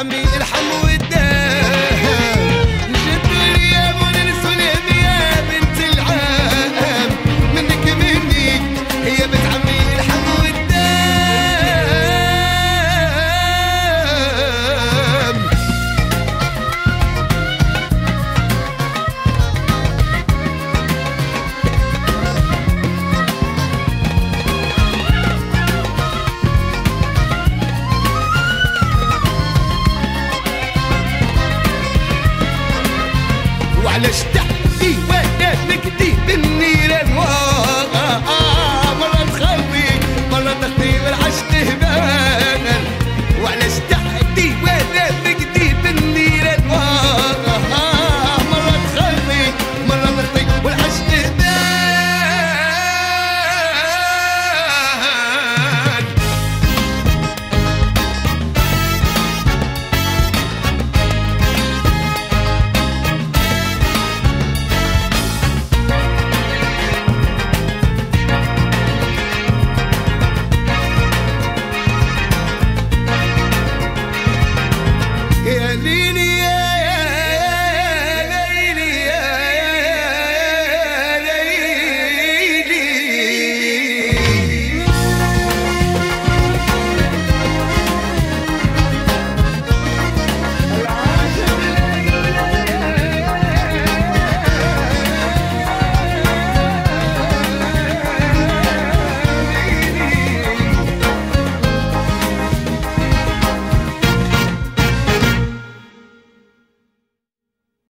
عمي الحمود While it's stop.